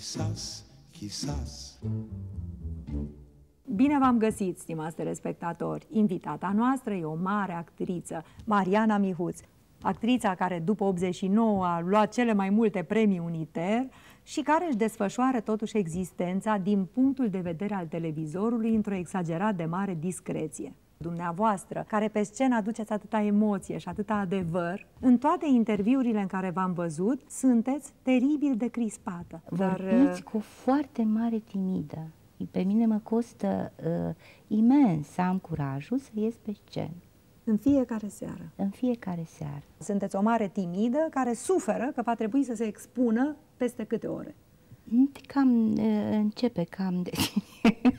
Quizás, quizás. Bine v-am găsit, stimați telespectatori! Invitata noastră e o mare actriță, Mariana Mihuț, actrița care după 89 a luat cele mai multe premii uniter și care își desfășoară totuși existența din punctul de vedere al televizorului într-o exagerat de mare discreție dumneavoastră, care pe scenă aduceți atâta emoție și atâta adevăr, în toate interviurile în care v-am văzut, sunteți teribil de crispată. Vorbiți uh, cu foarte mare timidă. Pe mine mă costă uh, imens să am curajul să ies pe scenă. În fiecare seară. În fiecare seară. Sunteți o mare timidă care suferă că va trebui să se expună peste câte ore. Cam uh, începe cam de...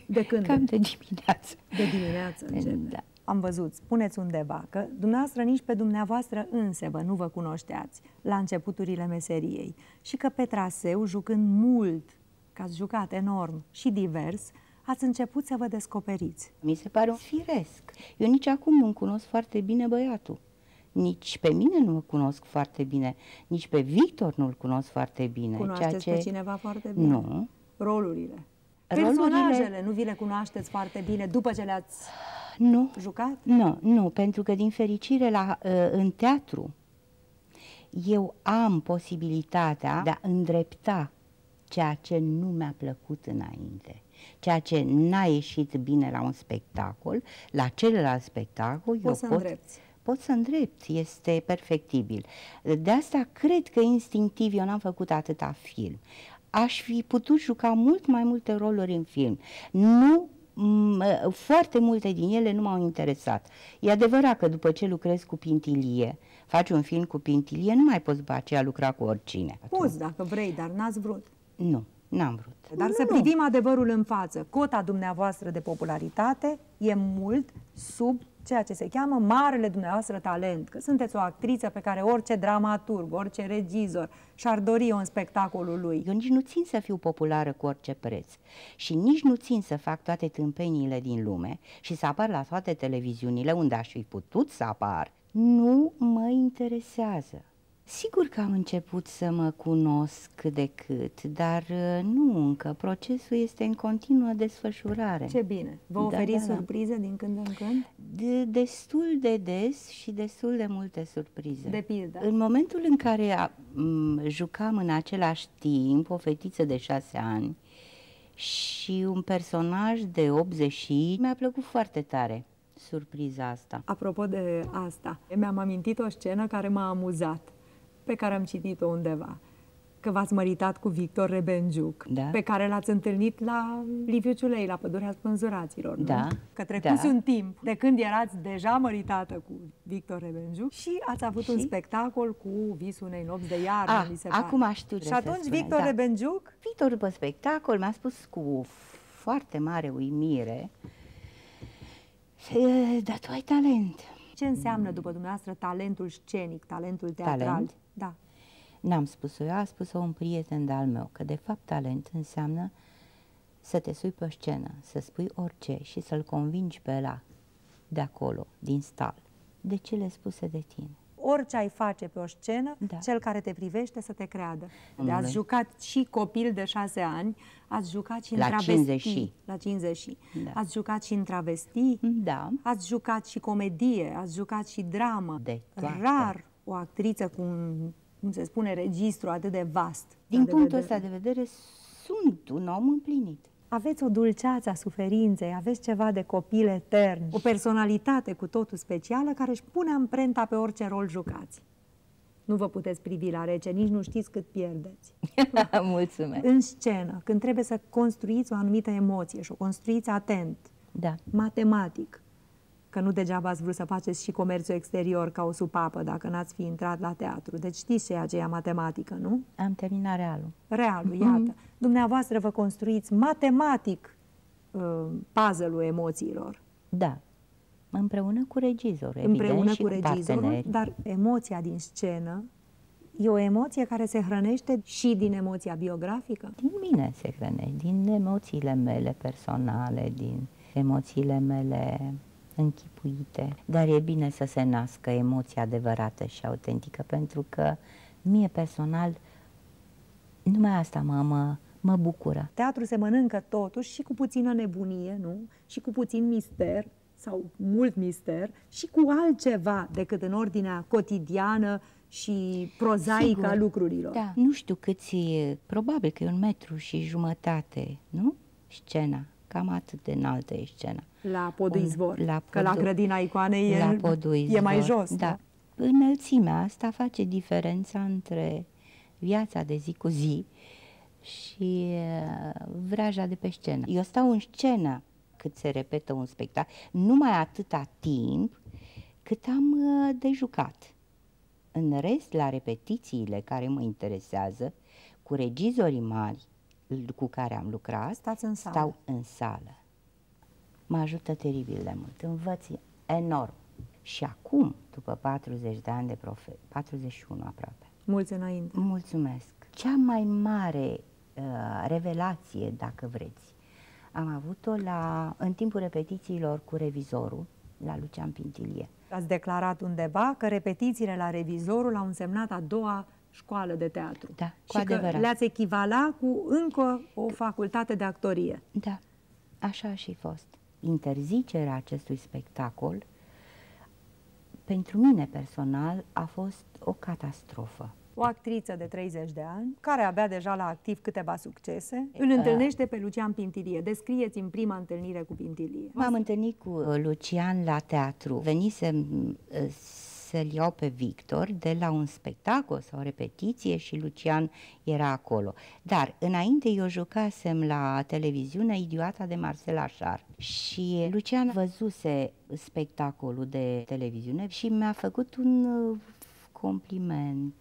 De când? Cam de dimineață. De dimineață începe. Da. Am văzut, spuneți undeva că dumneavoastră nici pe dumneavoastră vă nu vă cunoșteați la începuturile meseriei și că pe traseu, jucând mult, că ați jucat enorm și divers, ați început să vă descoperiți. Mi se pare un firesc. Eu nici acum nu cunosc foarte bine băiatul. Nici pe mine nu-l cunosc foarte bine, nici pe Victor nu-l cunosc foarte bine. Cunoașteți ceea ce... pe cineva foarte bine? Nu. Rolurile? Rolurile... Personajele nu vi le cunoașteți foarte bine după ce le-ați nu. jucat? Nu, nu, pentru că din fericire la, uh, în teatru eu am posibilitatea de a îndrepta ceea ce nu mi-a plăcut înainte, ceea ce n-a ieșit bine la un spectacol, la celălalt spectacol, Poți eu să pot, îndrepti. pot să îndrept, este perfectibil. De asta cred că instinctiv eu n-am făcut atâta film. Aș fi putut juca mult mai multe roluri în film. Nu foarte multe din ele nu m-au interesat. E adevărat că după ce lucrezi cu Pintilie, faci un film cu Pintilie, nu mai poți după aceea lucra cu oricine. Poți dacă vrei, dar n-ați vrut. Nu, n-am vrut. Dar nu, să privim adevărul în față. Cota dumneavoastră de popularitate e mult sub ceea ce se cheamă marele dumneavoastră talent, că sunteți o actriță pe care orice dramaturg, orice regizor și-ar dori în spectacolul lui. Eu nici nu țin să fiu populară cu orice preț și nici nu țin să fac toate tâmpeniile din lume și să apar la toate televiziunile unde aș fi putut să apar. Nu mă interesează. Sigur că am început să mă cunosc cât de cât, dar uh, nu încă. Procesul este în continuă desfășurare. Ce bine! Vă da, oferiți da, da. surprize din când în când? De, destul de des și destul de multe surprize. De pildă? În momentul în care a, m, jucam în același timp o fetiță de șase ani și un personaj de 80 mi-a plăcut foarte tare surpriza asta. Apropo de asta, mi-am amintit o scenă care m-a amuzat pe care am citit-o undeva că v-ați măritat cu Victor Rebenjuc, da. pe care l-ați întâlnit la Liviu Ciulei, la Pădurea Spânzuraților, da. nu? Că trecuse da. un timp de când erați deja măritată cu Victor Rebenjuc și ați avut și? un spectacol cu Visul unei nopți de iarnă, ah, mi se acum pare. știu Și atunci Victor da. Rebenjuc? Victor după spectacol mi-a spus cu foarte mare uimire da, tu ai talent. Ce înseamnă, după dumneavoastră, talentul scenic, talentul teatral? Talent? Da. N-am spus-o eu, a spus-o un prieten de-al meu, că de fapt talent înseamnă să te sui pe o scenă, să spui orice și să-l convingi pe ăla de acolo, din stal, de cele spuse de tine. Orice ai face pe o scenă, da. cel care te privește să te creadă. De ați jucat și copil de șase ani, ați jucat și în la travesti. 50. La 50. Da. Ați jucat și în travesti. Da. Ați jucat și comedie, ați jucat și dramă. De toate. Rar o actriță cu un, cum se spune, registru atât de vast. Din de punctul vedere. ăsta de vedere, sunt un om împlinit. Aveți o dulceață a suferinței, aveți ceva de copil etern, o personalitate cu totul specială care își pune amprenta pe orice rol jucați. Nu vă puteți privi la rece, nici nu știți cât pierdeți. Mulțumesc. În scenă, când trebuie să construiți o anumită emoție și o construiți atent, Da. matematic, că nu degeaba ați vrut să faceți și comerțul exterior ca o supapă dacă n-ați fi intrat la teatru. Deci știți ceea ce e matematică, nu? Am terminat realul. Realul, iată. Dumneavoastră vă construiți matematic uh, puzzle-ul emoțiilor. Da. Împreună cu regizorul, evident, împreună și cu regizorul, parteneri. dar emoția din scenă e o emoție care se hrănește și din emoția biografică? Din mine se hrănește, din emoțiile mele personale, din emoțiile mele închipuite. Dar e bine să se nască emoția adevărată și autentică, pentru că mie personal numai asta mă, mă, mă bucură. Teatru se mănâncă totuși și cu puțină nebunie, nu? Și cu puțin mister sau mult mister și cu altceva decât în ordinea cotidiană și prozaică Sigur. a lucrurilor. Da, nu știu câți, e, probabil că e un metru și jumătate, nu? Scena, cam atât de înaltă e scena. La podul Un- izvor. la că la podul- grădina icoanei e, la podul e mai izvor, jos. Da. Înălțimea asta face diferența între viața de zi cu zi și uh, vraja de pe scenă. Eu stau în scenă cât se repetă un spectacol, numai atâta timp cât am uh, de jucat. În rest, la repetițiile care mă interesează, cu regizorii mari l- cu care am lucrat, Stați în sală. stau în sală. Mă ajută teribil de mult, învăț enorm. Și acum, după 40 de ani de profe, 41 aproape, Mulți înainte. mulțumesc. Cea mai mare uh, revelație, dacă vreți, am avut-o la, în timpul repetițiilor cu revizorul, la Lucian Pintilie. Ați declarat undeva că repetițiile la revizorul au însemnat a doua școală de teatru. Da, cu și că adevărat. le-ați echivala cu încă o facultate de actorie. Da, așa a și fost. Interzicerea acestui spectacol, pentru mine personal, a fost o catastrofă. O actriță de 30 de ani, care avea deja la activ câteva succese, îl Uh. întâlnește pe Lucian Pintilie. Descrieți în prima întâlnire cu Pintilie. M-am întâlnit cu uh, Lucian la teatru. Venisem uh, să-l iau pe Victor de la un spectacol sau o repetiție și Lucian era acolo. Dar înainte eu jucasem la televiziune Idioata de Marcel Așar și Lucian văzuse spectacolul de televiziune și mi-a făcut un uh, compliment.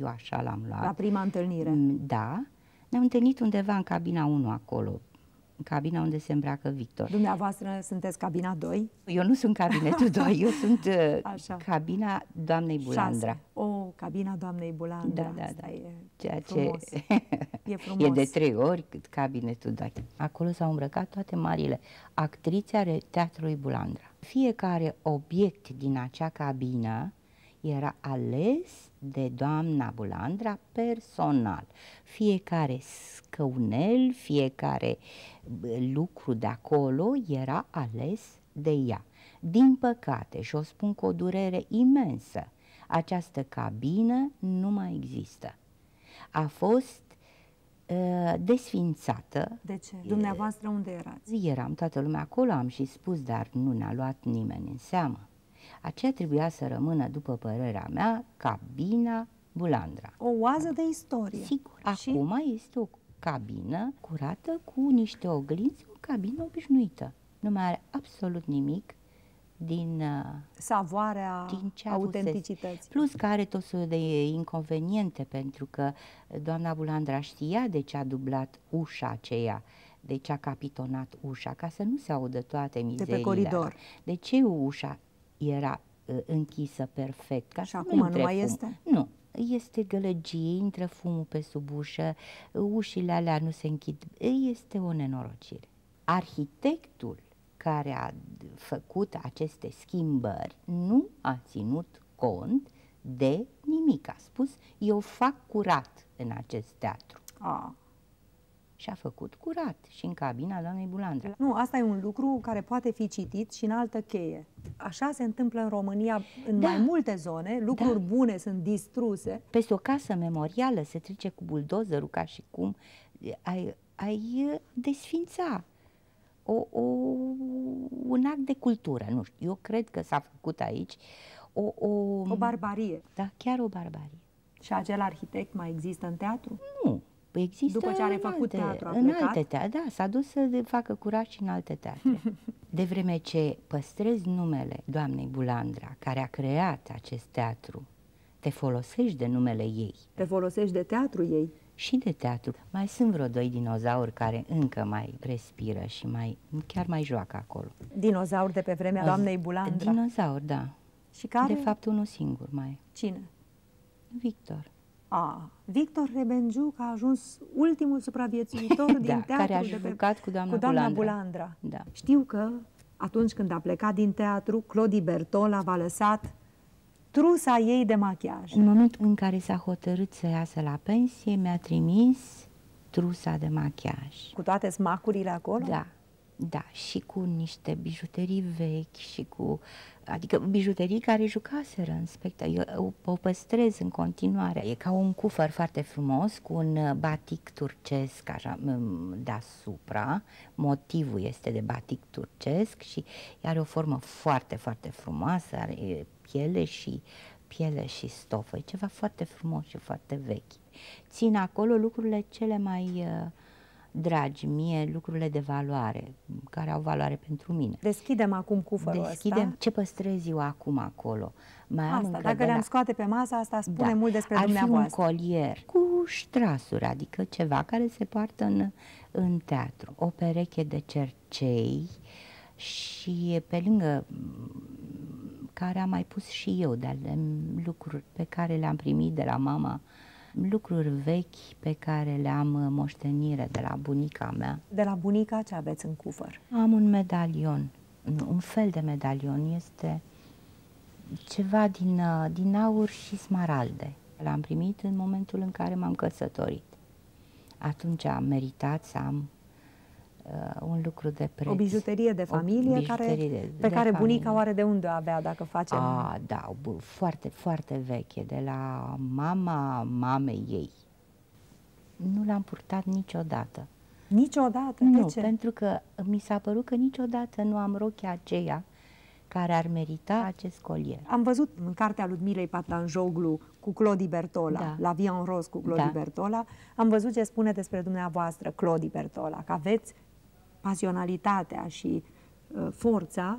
Eu așa l-am luat. La prima întâlnire. Mm, Da, ne-am întâlnit undeva în cabina 1 acolo, în cabina unde se îmbracă Victor. Dumneavoastră sunteți cabina 2? Eu nu sunt cabinetul 2, eu sunt uh, Așa. cabina doamnei Bulandra. Șase. O, cabina doamnei Bulandra. Da, da, Asta da. E Ceea frumos. ce E frumos. e de trei ori cât cabinetul 2. Acolo s-au îmbrăcat toate marile actrițe ale teatrului Bulandra. Fiecare obiect din acea cabină era ales de doamna Bulandra personal. Fiecare scăunel, fiecare bă, lucru de acolo era ales de ea. Din păcate, și o spun cu o durere imensă, această cabină nu mai există. A fost uh, desfințată. De ce? Dumneavoastră unde erați? Eram toată lumea acolo, am și spus, dar nu ne-a luat nimeni în seamă. Aceea trebuia să rămână, după părerea mea, cabina Bulandra. O oază de istorie. Sigur, Și? acum este o cabină curată cu niște oglinzi, o cabină obișnuită. Nu mai are absolut nimic din, uh, Savoarea din ce avusese. autenticității. Plus că are tot soiul de inconveniente, pentru că doamna Bulandra știa de ce a dublat ușa aceea, de ce a capitonat ușa, ca să nu se audă toate mizeriile. coridor. alea. De ce ușa era uh, închisă perfect? Ca Și să acum intre nu mai fum. este? Nu. Este gălăgie, intră fumul pe sub ușă, ușile alea nu se închid. Este o nenorocire. Arhitectul care a făcut aceste schimbări nu a ținut cont de nimic. A spus, eu fac curat în acest teatru. A. Și a făcut curat și în cabina doamnei Bulandra. Nu, asta e un lucru care poate fi citit și în altă cheie. Așa se întâmplă în România, în Da. mai multe zone, lucruri bune sunt distruse. Peste o casă memorială se trece cu buldozerul ca și cum ai, ai desfința o, o, un act de cultură. Nu știu, eu cred că s-a făcut aici o, o, O barbarie. da, chiar o barbarie. Și acel arhitect mai există în teatru? Nu, există După ce a în refăcut alte, teatru, a în plecat? alte teatre, da, s-a dus să de- facă curat și în alte teatre. de vreme ce păstrezi numele doamnei Bulandra, care a creat acest teatru, te folosești de numele ei Te folosești de teatru ei? și de teatru. Mai sunt vreo doi dinozauri care încă mai respiră și mai chiar mai joacă acolo. Dinozauri de pe vremea doamnei Bulandra. Dinozauri, da. Și care? De fapt, unul singur mai. Cine? Victor. A, Victor Rebenjuc a ajuns ultimul supraviețuitor din Da, teatru care a de pe, jucat cu doamna cu doamna Bulandra. Bulandra. Da. Știu că atunci când a plecat din teatru, Clodi Bertola v-a lăsat trusa ei de machiaj. În momentul în care s-a hotărât să iasă la pensie, mi-a trimis trusa de machiaj. Cu toate smacurile acolo? Da, da, și cu niște bijuterii vechi și cu, adică bijuterii care jucaseră în spectacol. Eu o, o păstrez în continuare. E ca un cufăr foarte frumos cu un uh, batic turcesc așa mm, deasupra. Motivul este de batic turcesc și are o formă foarte, foarte frumoasă, are piele și piele și stofă. E ceva foarte frumos și foarte vechi. Țin acolo lucrurile cele mai uh, dragi mie lucrurile de valoare, care au valoare pentru mine. Deschidem acum cufărul Deschidem ăsta. ce păstrez eu acum acolo. Mai am Asta, încă dacă de le-am la... scoate pe masă, asta spune Da. mult despre Ar dumneavoastră. fi un colier cu ștrasuri, adică ceva care se poartă în, în teatru. O pereche de cercei și pe lângă m, care am mai pus și eu de ale lucruri pe care le-am primit de la mama, lucruri vechi pe care le-am uh, moștenire de la bunica mea. De la bunica ce aveți în cufăr? Am un medalion, un- un fel de medalion, este ceva din, uh, din aur și smaralde. L-am primit în momentul în care m-am căsătorit. Atunci am meritat să am uh, un lucru de preț. O bijuterie de O familie care, bijuterie de- pe de care bunica familie. oare de unde o avea dacă facem? A, da, bu- foarte, foarte veche, de la mama mamei ei. Nu l-am purtat niciodată. Niciodată? Nu, de ce? pentru că mi s-a părut că niciodată nu am rochia aceea care ar merita acest colier. Am văzut în cartea Ludmilei Patlanjoglu cu Clodi Bertola, Da. La Via în Ros cu Clodi Da. Bertola, am văzut ce spune despre dumneavoastră Clodi Bertola, că aveți pasionalitatea și uh, forța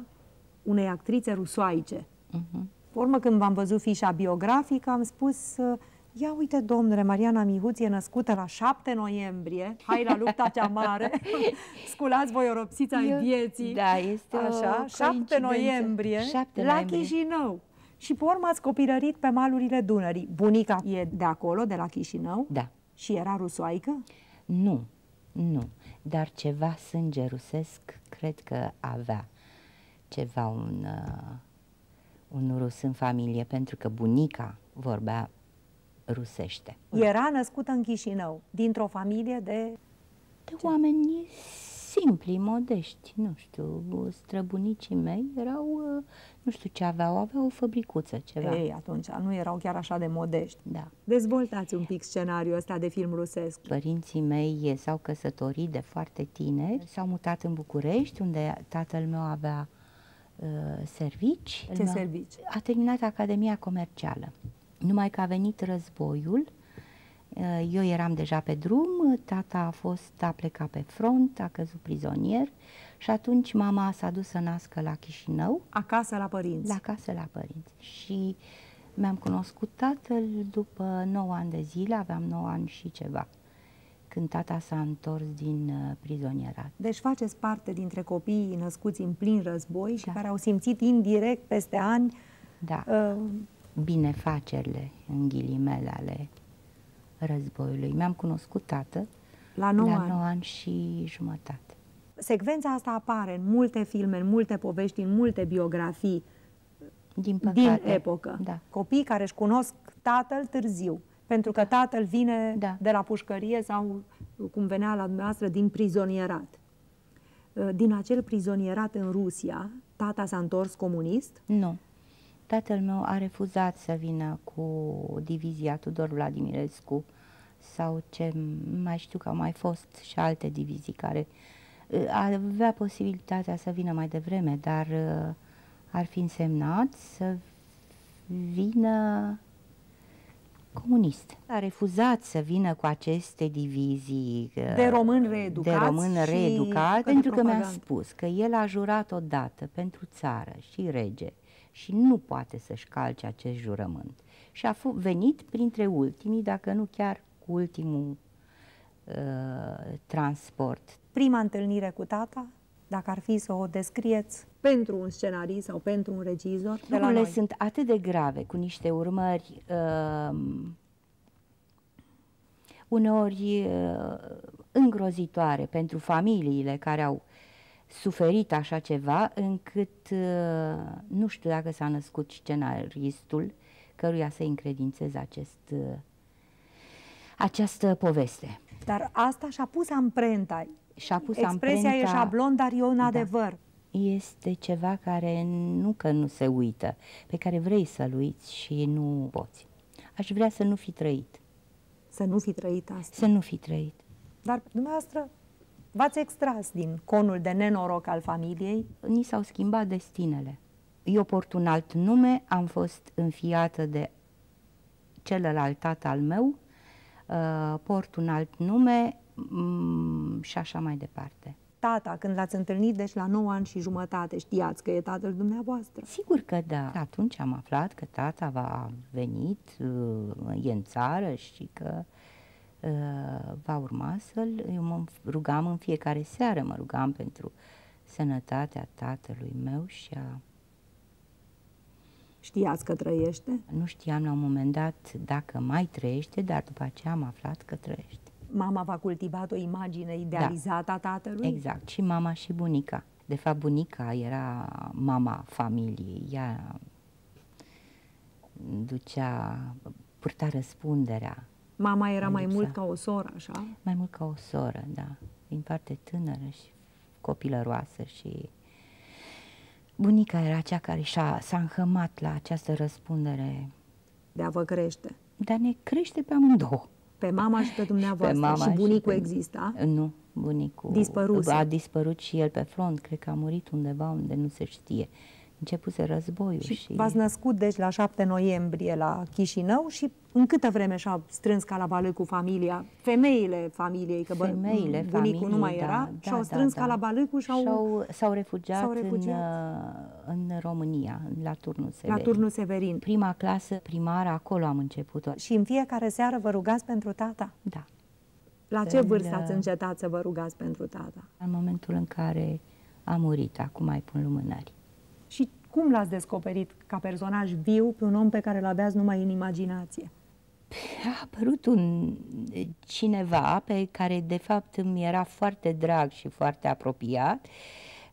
unei actrițe rusoaice. Mhm. Pe urmă, când v-am văzut fișa biografică, am spus, uh, ia uite, domnule, Mariana Mihuț e născută la 7 noiembrie, hai la lupta cea mare, sculați voi o ropsiță ai Eu- vieții. da, este o Așa, 7 coincidență. noiembrie, 7 la noiembrie. Chișinău. Și pe urmă ați copilărit pe malurile Dunării. Bunica e de acolo, de la Chișinău? Da. Și era rusoaică? Nu, nu. Dar ceva sânge rusesc cred că avea ceva un, uh, un rus în familie, pentru că bunica vorbea rusește. Era născută în Chișinău, dintr-o familie de... De oameni simpli, modești, nu știu, străbunicii mei erau, uh, nu știu ce aveau, aveau o fabricuță ceva. Ei, atunci nu erau chiar așa de modești. Da. Dezvoltați un pic scenariul ăsta de film rusesc. Părinții mei s-au căsătorit de foarte tineri, s-au mutat în București, unde tatăl meu avea uh, servici. Ce El mi-a- servici? A terminat Academia Comercială. Numai că a venit războiul, uh, eu eram deja pe drum, tata a fost, a plecat pe front, a căzut prizonier și atunci mama s-a dus să nască la Chișinău, Acasă la părinți. la casă la părinți. Și mi-am cunoscut tatăl după 9 ani de zile, aveam 9 ani și ceva, când tata s-a întors din uh, prizonierat. Deci faceți parte dintre copiii născuți în plin război și Da. care au simțit indirect peste ani Da, uh, binefacerile, în ghilimele, ale războiului. Mi-am cunoscut tată la 9 la ani. 9 ani și jumătate. Secvența asta apare în multe filme, în multe povești, în multe biografii Din păcate. din epocă. Da. Copii care își cunosc tatăl târziu, pentru că tatăl vine Da. de la pușcărie sau, cum venea la dumneavoastră, din prizonierat. Uh, Din acel prizonierat în Rusia, tata s-a întors comunist, Nu. Tatăl meu a refuzat să vină cu divizia Tudor Vladimirescu sau ce mai știu că au mai fost și alte divizii care uh, avea posibilitatea să vină mai devreme, dar uh, ar fi însemnat să vină comunist. A refuzat să vină cu aceste divizii uh, De români reeducați de român și reeducat, de pentru că mi-a propagandă. spus că el a jurat odată pentru țară și rege și nu poate să-și calce acest jurământ. Și a f- venit printre ultimii, dacă nu chiar cu ultimul uh, transport. prima întâlnire cu tata, dacă ar fi să o descrieți pentru un scenarist sau pentru un regizor, de la Lucrurile noi. sunt atât de grave, cu niște urmări uh, uneori uh, îngrozitoare pentru familiile care au suferit așa ceva, încât uh, nu știu dacă s-a născut scenaristul căruia să încredințez acest, uh, această poveste. Dar asta și-a pus amprenta. Și-a pus Expresia e amprenta- șablon, dar e un Da. adevăr. Este ceva care nu că nu se uită, pe care vrei să-l uiți și nu poți. Aș vrea să nu fi trăit, Să nu fi trăit asta. să nu fi trăit. Dar dumneavoastră v-ați extras din conul de nenoroc al familiei Ni s-au schimbat destinele. Eu port un alt nume, am fost înfiată de celălalt tată al meu, uh, port un alt nume mm, și așa mai departe. tata, când l-ați întâlnit, deci la 9 ani și jumătate, știați că e tatăl dumneavoastră. Sigur că da. Atunci am aflat că tata va venit, uh, e în țară și că uh, va urma să-l... Eu mă rugam în fiecare seară, mă rugam pentru sănătatea tatălui meu și a... Știați că trăiește? Nu știam la un moment dat dacă mai trăiește, dar după aceea am aflat că trăiește. Mama v-a cultivat o imagine idealizată a tatălui? Exact, și mama și bunica. De fapt, bunica era mama familiei, ea ducea, purta răspunderea, Mama era mai Lipsa. mult ca o soră, așa? mai mult ca o soră, da, din parte tânără și copilăroasă și bunica era cea care și-a, s-a înhămat la această răspundere, De a vă crește. dar ne crește pe amândouă. Pe mama și pe dumneavoastră. mama și și bunicul pe- exista? Nu, bunicul Dispăruse. a dispărut și el pe front, cred că a murit undeva unde nu se știe. Începuse războiul Și, și, v-ați născut, deci, la 7 noiembrie la Chișinău și în câtă vreme și-a strâns calabalâcul familia, femeile familiei, că bă, femeile bunicul familiei, nu mai da, era, da, și-au da, strâns da. calabalâcul și-au... Și-au, s-au refugiat, s-au refugiat. În, uh, în România, la turnul la Severin. turnul Severin. Prima clasă primară, acolo am început-o. Și în fiecare seară vă rugați pentru tata? Da, La ce În, vârstă ați uh, încetat să vă rugați pentru tata? în momentul în care a murit, acum mai pun lumânări. Și cum l-ați descoperit ca personaj viu pe un om pe care l-aveați numai în imaginație? A apărut un cineva pe care de fapt îmi era foarte drag și foarte apropiat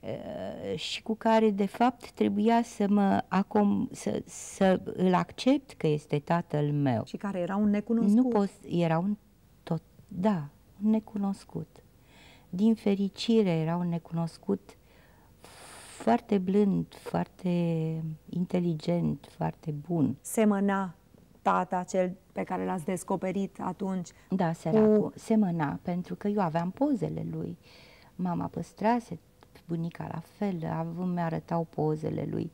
eh, și cu care de fapt trebuia să mă acom, să, să îl accept că este tatăl meu. Și care era un necunoscut? Nu pot, era un tot, da, un necunoscut. Din fericire era un necunoscut foarte blând, foarte inteligent, foarte bun. Semăna tata cel pe care l-ați descoperit atunci Da, săracul, semăna, pentru că eu aveam pozele lui. Mama păstrase, bunica la fel, având, mi-arătau pozele lui.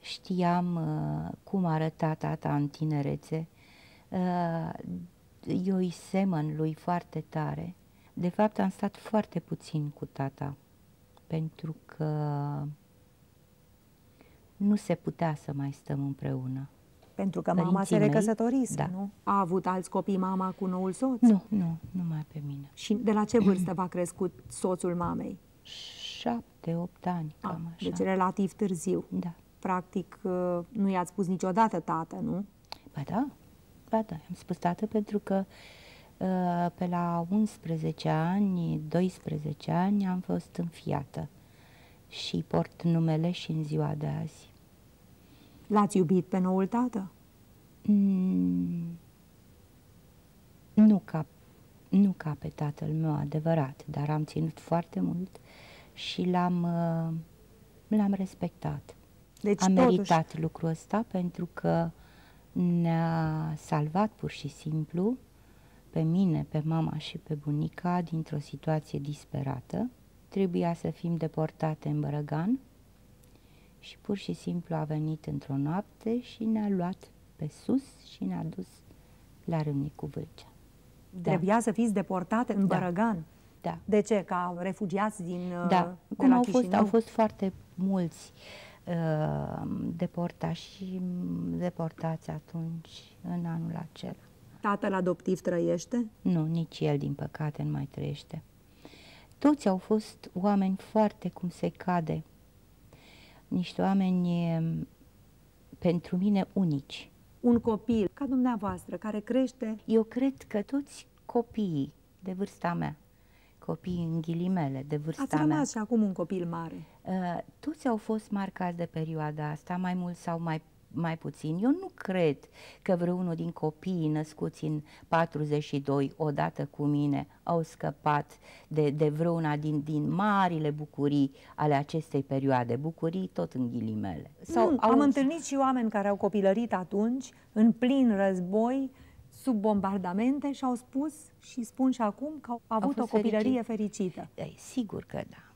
Știam uh, cum arăta tata în tinerețe. Uh, eu îi semăn lui foarte tare. De fapt, am stat foarte puțin cu tata, pentru că nu se putea să mai stăm împreună. Pentru că mama se Părinții mei, recăsătorise, da. nu? A avut alți copii mama cu noul soț? Nu, nu, numai pe mine. Și de la ce vârstă v-a crescut soțul mamei? Șapte, opt ani, Ah, cam așa. deci relativ târziu. Da. Practic, uh, nu i-ați spus niciodată tată, nu? Ba da, ba da, am spus tată pentru că uh, pe la 11 ani, 12 ani am fost înfiată și port numele și în ziua de azi. L-ați iubit pe noul tată? Mm, nu ca, nu ca pe tatăl meu adevărat, dar am ținut foarte mult și l-am, uh, l-am respectat. Deci Am totuși, meritat lucrul ăsta pentru că ne-a salvat pur și simplu pe mine, pe mama și pe bunica dintr-o situație disperată. Trebuia să fim deportate în Bărăgan și pur și simplu a venit într-o noapte și ne-a luat pe sus și ne-a dus la Râmnicu Vâlcea. trebuia să fiți deportate în Da. Bărăgan. Da. De ce? Ca refugiați din uh, Da, de cum la au fost, Chișinău? au fost foarte mulți uh, deportați și deportați atunci, în anul acela. Tatăl adoptiv trăiește? Nu, nici el, din păcate, nu mai trăiește. Toți au fost oameni foarte cum se cade, niște oameni em, pentru mine unici. Un copil ca dumneavoastră care crește Eu cred că toți copiii de vârsta mea, copiii în ghilimele de Ați vârsta mea, rămas și acum un copil mare. Uh, toți au fost marcați de perioada asta, mai mult sau mai mai puțin. Eu nu cred că vreunul din copiii născuți în 42, odată cu mine, au scăpat de, de vreuna din, din marile bucurii ale acestei perioade. Bucurii tot în ghilimele. Sau nu, au... Am întâlnit și oameni care au copilărit atunci, în plin război, sub bombardamente și au spus și spun și acum că au avut o copilărie fericit. fericită. E, sigur că da.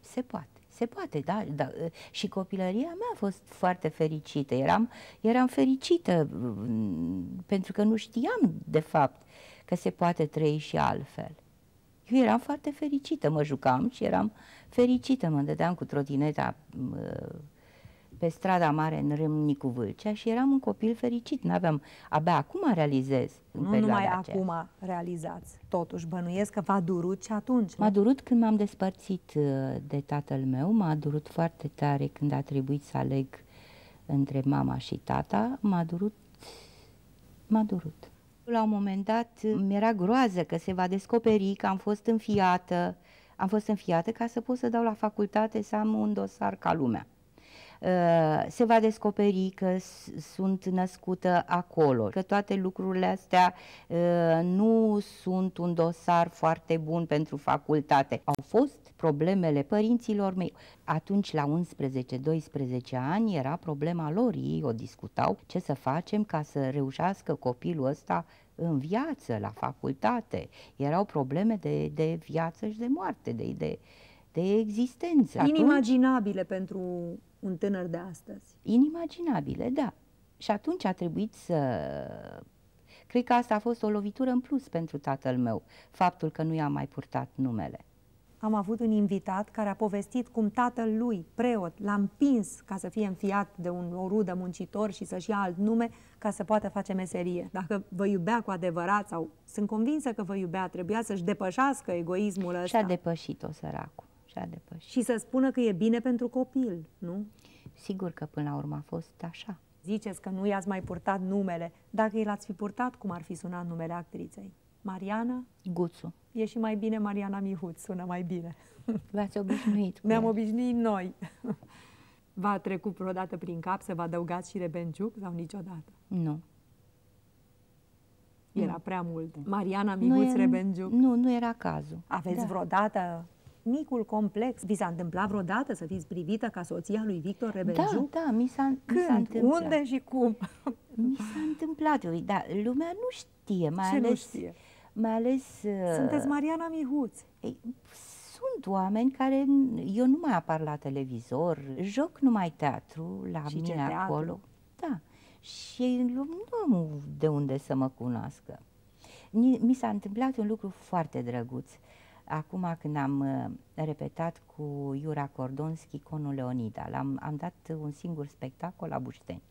Se poate. Se poate, da, da. Și copilăria mea a fost foarte fericită. Eram, eram fericită mm, pentru că nu știam, de fapt, că se poate trăi și altfel. Eu eram foarte fericită, mă jucam și eram fericită, mă dădeam cu trotineta pe strada mare în Râmnicu Vâlcea și eram un copil fericit. N-aveam, abia acum realizez. În nu numai aceea. acum realizați. Totuși, bănuiesc că v-a durut și atunci. M-a durut când m-am despărțit uh, de tatăl meu, m-a durut foarte tare când a trebuit să aleg între mama și tata, m-a durut, m-a durut. La un moment dat mi-era groază că se va descoperi că am fost înfiată, am fost înfiată ca să pot să dau la facultate să am un dosar ca lumea. Uh, se va descoperi că sunt născută acolo, că toate lucrurile astea uh, nu sunt un dosar foarte bun pentru facultate. Au fost problemele părinților mei. Atunci, la 11-12 ani, era problema lor. Ei o discutau ce să facem ca să reușească copilul ăsta în viață, la facultate. Erau probleme de, de viață și de moarte, de, de, de existență. Inimaginabile Atunci, pentru un tânăr de astăzi. Inimaginabile, da. Și atunci a trebuit să... Cred că asta a fost o lovitură în plus pentru tatăl meu, faptul că nu i-a mai purtat numele. Am avut un invitat care a povestit cum tatăl lui, preot, l-a împins ca să fie înfiat de un o rudă muncitor și să-și ia alt nume ca să poată face meserie. Dacă vă iubea cu adevărat sau sunt convinsă că vă iubea, trebuia să-și depășească egoismul ăsta. Și-a depășit-o, săracul și-a depășit. Și să spună că e bine pentru copil, nu? Sigur că până la urmă a fost așa. Ziceți că nu i-ați mai purtat numele. Dacă i l-ați fi purtat, cum ar fi sunat numele actriței? Mariana? Guțu. E și mai bine Mariana Mihuț, sună mai bine. V-ați obișnuit Ne-am obișnuit noi. V-a trecut vreodată prin cap să vă adăugați și Rebenciuc sau niciodată? Nu. Era nu. prea mult. Mariana Mihuț, nu, Rebenciuc? Nu, nu era cazul. Aveți da. vreodată micul complex. Vi s-a întâmplat vreodată să fiți privită ca soția lui Victor Rebenjuc? Da, da, mi s-a, Când? mi s-a întâmplat. Unde și cum? Mi s-a întâmplat, dar lumea nu știe, mai Ce ales... nu știe? Mai ales... Uh, Sunteți Mariana Mihuț. Ei, sunt oameni care... Eu nu mai apar la televizor, joc numai teatru la și mine ce teatru? acolo. Da. Și nu am de unde să mă cunoască. Mi s-a întâmplat un lucru foarte drăguț. Uh, acum când am uh, repetat cu Iura Cordonski Conul Leonida, am am dat un singur spectacol la Bușteni.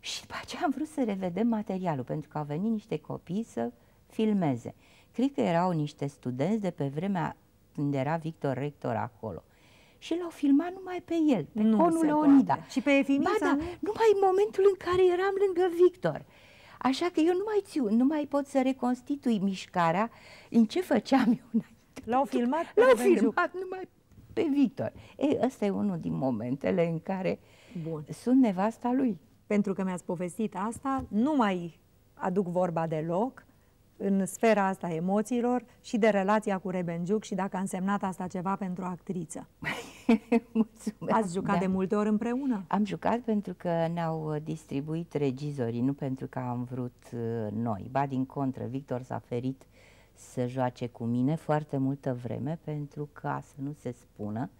Și după aceea am vrut să revedem materialul, pentru că au venit niște copii să filmeze. Cred că erau niște studenți de pe vremea când era Victor Rector acolo. Și l-au filmat numai pe el, pe nu Conul Leonida. Poate. Și pe Efimisa? Ba, da, numai în momentul în care eram lângă Victor. Așa că eu nu mai țiu, nu mai pot să reconstitui mișcarea în ce făceam eu înainte. L-au filmat L-au filmat numai pe Victor. Ei, ăsta e unul din momentele în care Bun. sunt nevasta lui. Pentru că mi-ați povestit asta, nu mai aduc vorba deloc în sfera asta a emoțiilor și de relația cu Rebenjuc și dacă a însemnat asta ceva pentru o actriță. Mulțumesc. Ați jucat da. de multe ori împreună? Am jucat pentru că ne-au distribuit regizorii, nu pentru că am vrut uh, noi. Ba din contră, Victor s-a ferit să joace cu mine foarte multă vreme pentru ca să nu se spună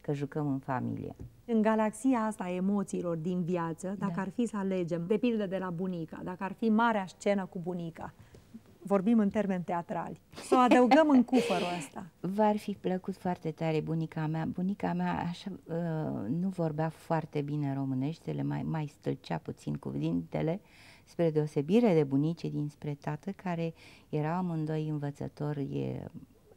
că jucăm în familie. În galaxia asta a emoțiilor din viață, dacă da. ar fi să alegem, de pildă de la bunica, dacă ar fi marea scenă cu bunica, vorbim în termeni teatrali, să o adăugăm în cufărul ăsta. V-ar fi plăcut foarte tare bunica mea. Bunica mea așa, uh, nu vorbea foarte bine românește, le mai, mai stâlcea puțin cuvintele, spre deosebire de bunicii dinspre tată, care erau amândoi învățători. E,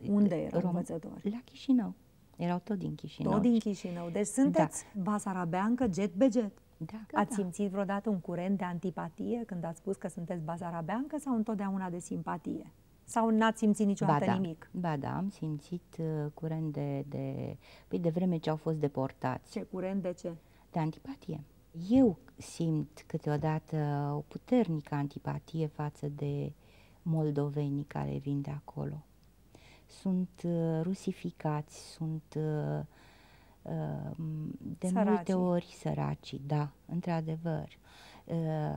Unde erau rom- învățători? La Chișinău. Erau tot din Chișinău. Tot din Chișinău. Deci sunteți da. basarabeancă jet be jet. Da, ați da. simțit vreodată un curent de antipatie când ați spus că sunteți basarabeancă sau întotdeauna de simpatie? Sau n-ați simțit niciodată ba da, nimic? Ba da, am simțit uh, curent de, de... Păi de vreme ce au fost deportați. Ce curent de ce? De antipatie. Eu simt câteodată o puternică antipatie față de moldovenii care vin de acolo. Sunt uh, rusificați, sunt uh, uh, de Săracii. multe ori săraci, da, într-adevăr. Uh,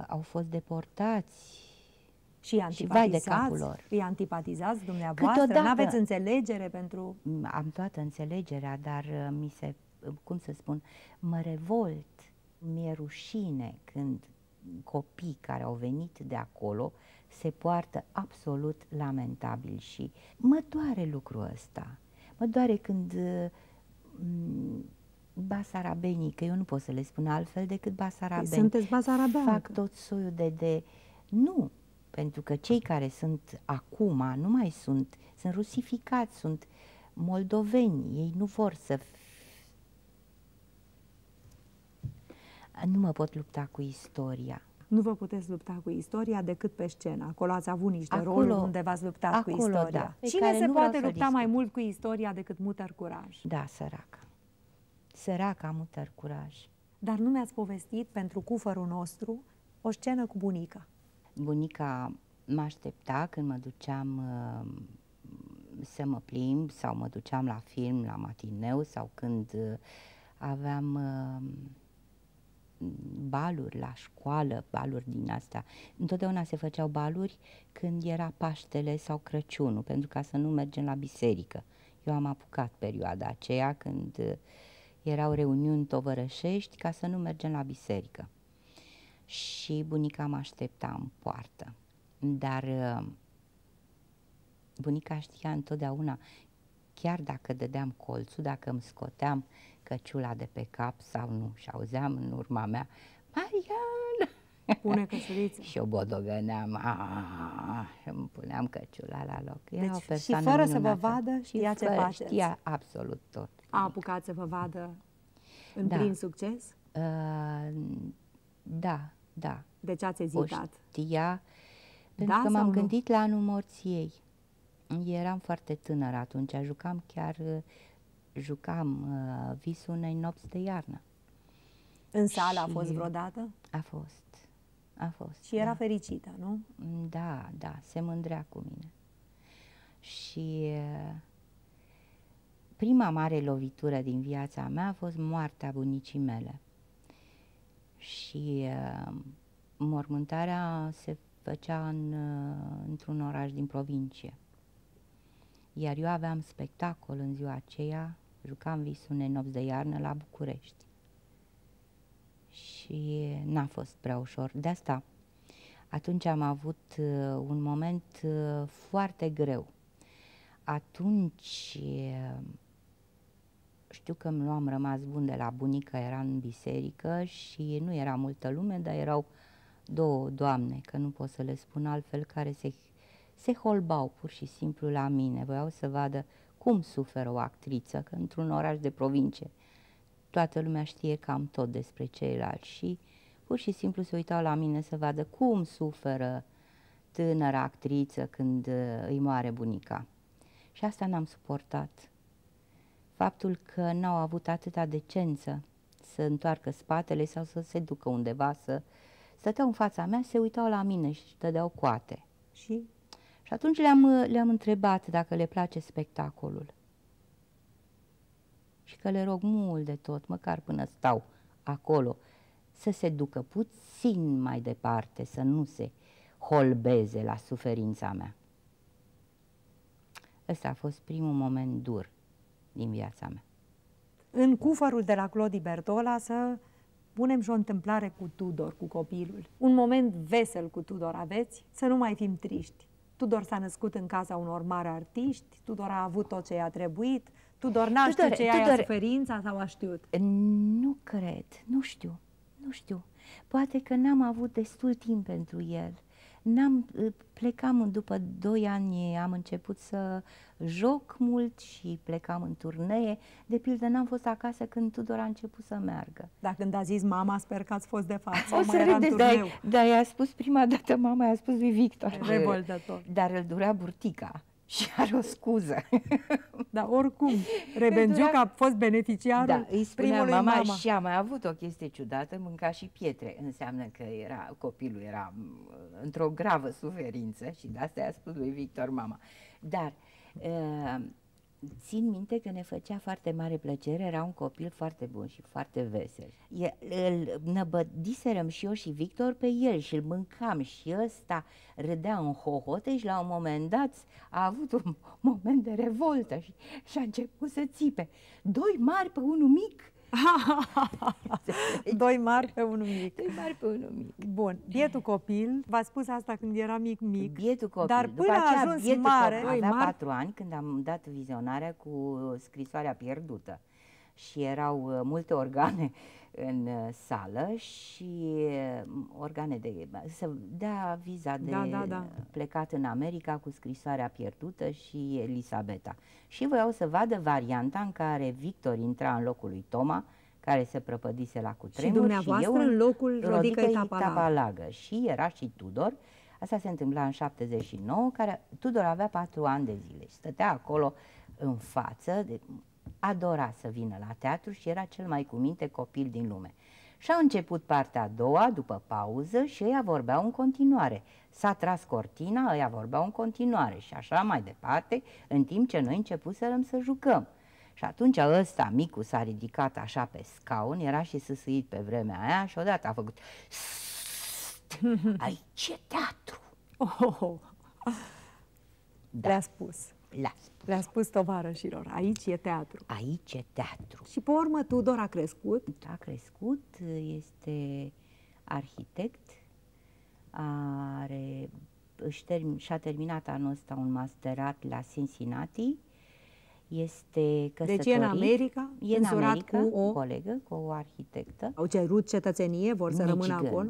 au fost deportați Și Și vai de antipatizați? capul lor. Îi antipatizați dumneavoastră? Câteodată- N-aveți înțelegere pentru... M- am toată înțelegerea, dar uh, mi se, uh, cum să spun, mă revolt, mi-e rușine când copii care au venit de acolo se poartă absolut lamentabil și mă doare lucrul ăsta. Mă doare când uh, m, basarabenii, că eu nu pot să le spun altfel decât basarabeni, Păi sunteți basarabeancă. fac tot soiul de, de... Nu, pentru că cei care sunt acum nu mai sunt, sunt rusificați, sunt moldoveni, ei nu vor să... Nu mă pot lupta cu istoria. Nu vă puteți lupta cu istoria decât pe scenă. Acolo ați avut niște Acolo- roluri unde v-ați luptat cu acolo, istoria. da, pe Cine care se nu vreau poate să lupta discut. mai mult cu istoria decât Muter Curaj? Da, săraca. Săraca mutăr curaj. Dar nu mi-ați povestit pentru cufărul nostru o scenă cu bunica. Bunica mă aștepta când mă duceam uh, să mă plimb sau mă duceam la film, la matineu sau când uh, aveam uh, baluri la școală, baluri din astea. Întotdeauna se făceau baluri când era Paștele sau Crăciunul, pentru ca să nu mergem la biserică. Eu am apucat perioada aceea când uh, erau reuniuni tovărășești ca să nu mergem la biserică și bunica mă aștepta în poartă. Dar uh, bunica știa întotdeauna, chiar dacă dădeam colțul, dacă îmi scoteam căciula de pe cap sau nu, și auzeam în urma mea, Marian! Pune căsuliță. și o bodogăneam, "Ah!" și îmi puneam căciula la loc. Era Deci, o și persoană fără să vă minunată. vadă, Și știa ce fără- faceți. Știa absolut tot. A apucat să vă vadă în Da. plin succes? Uh, da, da. Deci ați o ezitat. știa, pentru Da că sau m-am nu? gândit la anul morții ei. Eram foarte tânără atunci, jucam chiar, uh, jucam uh, visul unei nopți de iarnă. În sală a Și- fost vreodată? A fost, a fost. Și era da. fericită, nu? Da, da, se mândrea cu mine. Și uh, prima mare lovitură din viața mea a fost moartea bunicii mele. Și uh, mormântarea se făcea în, uh, într-un oraș din provincie. Iar eu aveam spectacol în ziua aceea, jucam visul unei nopți de iarnă la București. Și n-a fost prea ușor. De asta atunci am avut uh, un moment uh, foarte greu. Atunci uh, știu că îmi luam rămas bun de la bunica, era în biserică și nu era multă lume, dar erau două doamne, că nu pot să le spun altfel, care se, se holbau pur și simplu la mine. Voiau să vadă cum suferă o actriță, că într-un oraș de provincie toată lumea știe cam tot despre ceilalți și pur și simplu se uitau la mine să vadă cum suferă tânăra actriță când uh, îi moare bunica. Și asta n-am suportat. Faptul că n-au avut atâta decență să întoarcă spatele sau să se ducă undeva, să stăteau în fața mea, se uitau la mine și dădeau coate. Și Și atunci le-am, le-am întrebat dacă le place spectacolul. Și că le rog mult de tot, măcar până stau acolo, să se ducă puțin mai departe, să nu se holbeze la suferința mea. Ăsta a fost primul moment dur din viața mea. în cufărul de la Clodi Bertola să punem și o întâmplare cu Tudor, cu copilul. Un moment vesel cu Tudor aveți, să nu mai fim triști. Tudor s-a născut în casa unor mari artiști, Tudor a avut tot ce i-a trebuit, Tudor n-a știut Tudor- ce i-a Tudor- suferința sau a știut. Nu cred, nu știu, nu știu. Poate că n-am avut destul timp pentru el. N-am, plecam după doi ani, am început să joc mult și plecam în turnee. De pildă, n-am fost acasă când Tudor a început să meargă. Dar când a zis mama, sper că ați fost de față, O mai era în râdeți, dar, turneu. dar i-a spus prima dată mama, i-a spus lui Victor. Revoltător. Dar îl durea burtica și are o scuză. Dar oricum, Rebengiuc a fost beneficiarul Da, îi spunea primului mama, mama. și a mai avut o chestie ciudată, mânca și pietre. Înseamnă că era, copilul era m, într-o gravă suferință și de asta i-a spus lui Victor mama. Dar uh, țin minte că ne făcea foarte mare plăcere, era un copil foarte bun și foarte vesel. E, îl năbădiserăm și eu și Victor pe el și îl mâncam și ăsta râdea în hohote și la un moment dat a avut un moment de revoltă și, și a început să țipe. Doi mari pe unul mic. Doi mari pe unul mic. Doi mari pe unul mic. Bun, bietul copil, v-a spus asta când era mic-mic. Bietul copil. Dar După până a aceea, ajuns bietul mare, copil doi avea mari, patru ani când am dat vizionarea cu scrisoarea pierdută și erau uh, multe organe în uh, sală și uh, organe de să dea viza de Da, da, da. plecat în America cu scrisoarea pierdută și Elisabeta. Și voiau să vadă varianta în care Victor intra în locul lui Toma, care se prăpădise la cutremur dumneavoastră eu în locul Rodicăi Tapalagă. Tapalagă. Și era și Tudor, asta se întâmpla în 79, care Tudor avea patru ani de zile și stătea acolo în față, de, adora să vină la teatru și era cel mai cuminte copil din lume. Și a început partea a doua, după pauză, și ăia vorbeau în continuare. S-a tras cortina, ăia vorbeau în continuare și așa mai departe, în timp ce noi începuserăm să jucăm. Și atunci ăsta, micu, s-a ridicat așa pe scaun, era și sâsâit pe vremea aia și odată a făcut Aici e teatru! Oh, oh, oh. Da. Le-a spus. La, Le-a spus tovarășilor, aici e teatru. aici e teatru. Și pe urmă Tudor a crescut. A crescut, este arhitect, are, își term, și-a terminat anul ăsta un masterat la Cincinnati, este căsătorit. Deci e în America, e în însurat America, cu o- colegă, cu o arhitectă. Au cerut cetățenie, vor să Nici rămână gând, acolo?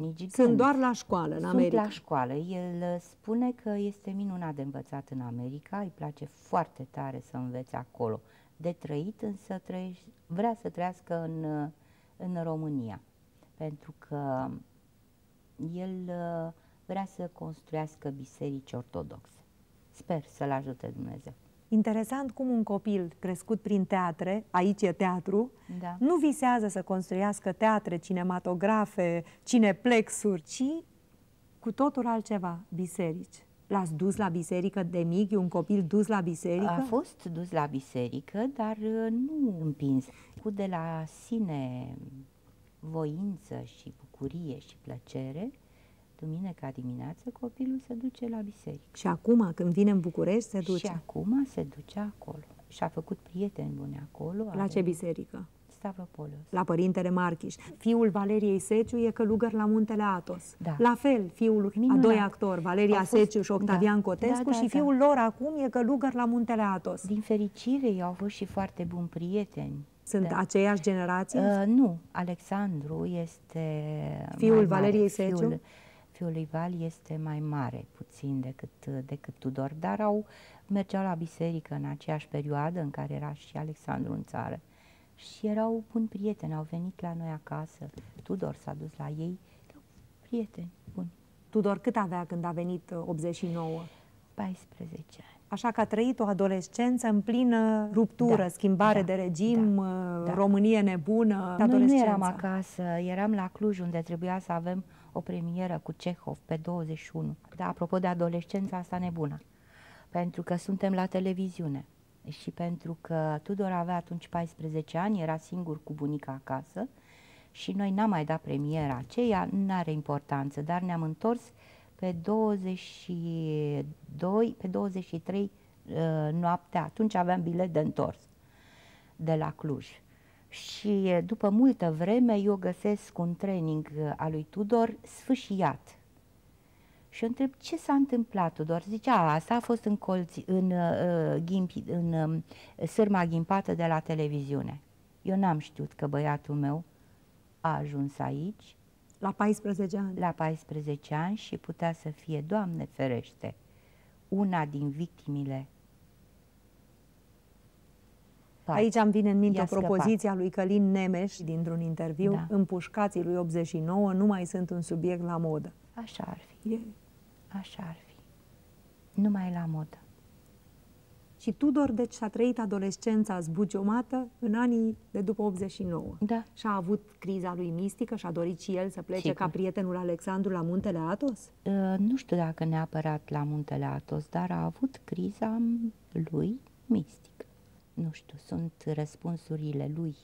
nici Sunt gând. doar la școală, în Sunt America. la școală. El uh, spune că este minunat de învățat în America, îi place foarte tare să învețe acolo. De trăit, însă trăiești, vrea să trăiască în, uh, în România, pentru că el uh, vrea să construiască biserici ortodoxe. Sper să-l ajute Dumnezeu. Interesant cum un copil crescut prin teatre, aici e teatru, Da. nu visează să construiască teatre, cinematografe, cineplexuri, ci cu totul altceva, biserici. L-ați dus la biserică de mic, e un copil dus la biserică? A fost dus la biserică, dar uh, nu împins. Cu de la sine voință și bucurie și plăcere, duminica dimineață copilul se duce la biserică. Și acum, când vine în București, se Și duce. acum se duce acolo. Și a făcut prieteni buni acolo. La are ce biserică? Stavropolios. La Părintele Marchiș. Fiul Valeriei Seciu e călugăr la Muntele Atos. Da. La fel, fiul Minunat. a doi actori, Valeria Au fost- Seciu și Octavian da, Cotescu da, da, și da. fiul lor acum e călugăr la Muntele Atos. Din fericire, ei au fost și foarte buni prieteni. Sunt Da. aceeași generație? Uh, nu, Alexandru este Fiul mai mare. Valeriei Seciu? Fiul, fiul lui Val este mai mare puțin decât, decât Tudor, dar au mergeau la biserică în aceeași perioadă în care era și Alexandru în țară. Și erau buni prieteni, au venit la noi acasă. Tudor s-a dus la ei, prieteni buni, Tudor cât avea când a venit uh, 89? 14 ani. Așa că a trăit o adolescență în plină ruptură, Da, schimbare da, de regim, da, uh, da. Românie nebună, Noi nu adolescența. eram acasă, eram la Cluj unde trebuia să avem o premieră cu Cehov pe 21. Da, apropo de adolescența asta nebună, pentru că suntem la televiziune și pentru că Tudor avea atunci 14 ani, era singur cu bunica acasă și noi n-am mai dat premiera aceea, nu are importanță, dar ne-am întors pe 22, pe 23 uh, noaptea, atunci aveam bilet de întors de la Cluj. Și e, după multă vreme eu găsesc un training uh, al lui Tudor sfâșiat. Și eu întreb ce s-a întâmplat, Tudor. Zice, a, asta a fost în, colți, în, uh, ghimpi, în uh, sârma ghimpată de la televiziune. Eu n-am știut că băiatul meu a ajuns aici La 14 ani. la 14 ani și putea să fie, Doamne ferește, una din victimile. Aici am vine în minte I-a o scăpat. propoziție a lui Călin Nemeș dintr-un interviu. Da. Împușcații lui 89 nu mai sunt un subiect la modă. Așa ar fi, E, așa ar fi. Numai la modă. Și Tudor, deci, și-a trăit adolescența zbuciumată în anii de după 89. Da. Și-a avut criza lui mistică și-a dorit și el să plece Sigur. ca prietenul Alexandru la muntele Atos? Uh, nu știu dacă neapărat la muntele Atos, dar a avut criza lui mistică. Nu știu, sunt răspunsurile lui,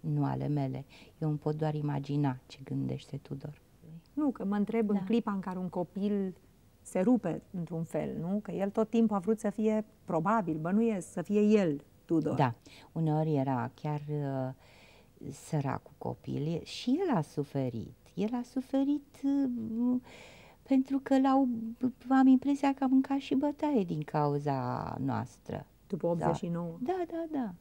nu ale mele. Eu îmi pot doar imagina ce gândește Tudor. Nu, că mă întreb în Da. clipa în care un copil se rupe într-un fel, nu? Că el tot timpul a vrut să fie, probabil, bănuiesc, să fie el, Tudor. Da, uneori era chiar uh, săracul copil și el a suferit. El a suferit uh, pentru că l-au, am impresia că a mâncat și bătaie din cauza noastră. După 89. Da, da, da.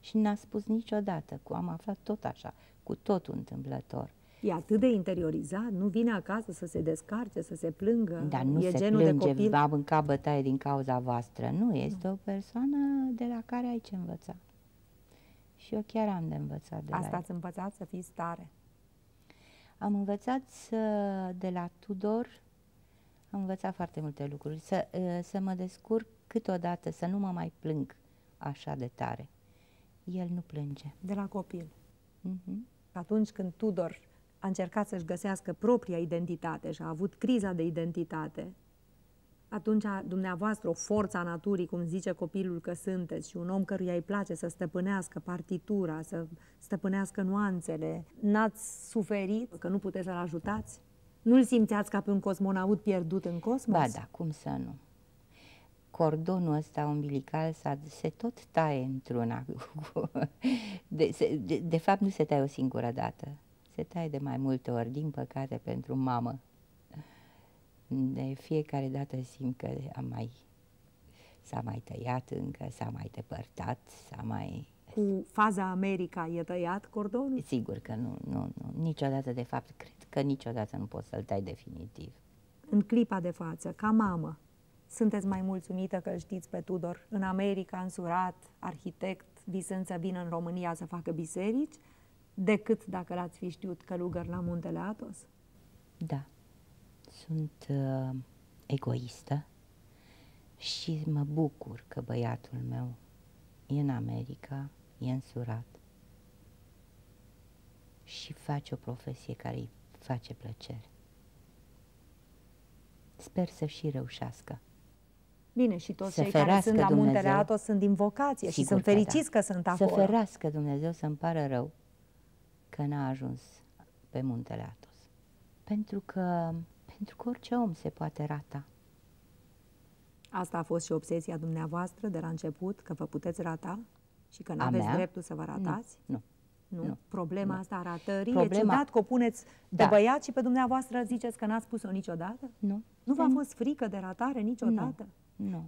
Și n-a spus niciodată, cu am aflat tot așa, cu totul întâmplător. E atât de interiorizat, nu vine acasă să se descarce, să se plângă. Dar nu e se genul plânge, de copil. a mâncat bătaie din cauza voastră. Nu, este o persoană de la care ai ce învăța. Și eu chiar am de învățat de la Asta el. ați învățat să fiți tare. Am învățat să, de la Tudor, am învățat foarte multe lucruri, să, uh, să mă descurc câteodată, să nu mă mai plâng așa de tare. El nu plânge. De la copil. Mhm. Atunci când Tudor a încercat să-și găsească propria identitate și a avut criza de identitate, atunci dumneavoastră, o forță a naturii, cum zice copilul că sunteți, și un om căruia îi place să stăpânească partitura, să stăpânească nuanțele, n-ați suferit că nu puteți să-l ajutați? Nu-l simțeați ca pe un cosmonaut pierdut în cosmos? Ba da, cum să nu? Cordonul ăsta umbilical s-a, se tot taie într-una. De, se, de, de fapt, nu se taie o singură dată. Se taie de mai multe ori, din păcate, pentru mamă. De fiecare dată simt că am mai, s-a mai tăiat încă, s-a mai depărtat, s-a mai... Cu faza America e tăiat cordonul? Sigur că nu, nu, nu, niciodată, de fapt, cred că niciodată nu poți să-l tai definitiv. În clipa de față, ca mamă, sunteți mai mulțumită că îl știți pe Tudor în America, însurat, arhitect, visând să vină în România să facă biserici, decât dacă l-ați fi știut călugăr la muntele Atos? Da, sunt uh, egoistă și mă bucur că băiatul meu e în America, e însurat și face o profesie care îi face plăcere. Sper să și reușească. Bine, și toți Să cei care ferească sunt la muntele Dumnezeu. Atos sunt din vocație și Sigur sunt că da. fericiți că sunt Să acolo. ferească Dumnezeu să-mi pară rău că n-a ajuns pe muntele Atos. Pentru că, pentru că orice om se poate rata. Asta a fost și obsesia dumneavoastră de la început, că vă puteți rata și că nu A aveți mea? dreptul să vă ratați? Nu. Nu? Nu. Problema Nu. asta a ratării Problema- e ciudat că o puneți pe Da. băiat și pe dumneavoastră ziceți că n-ați spus-o niciodată? Nu. Nu v-a Se- fost frică de ratare niciodată? Nu.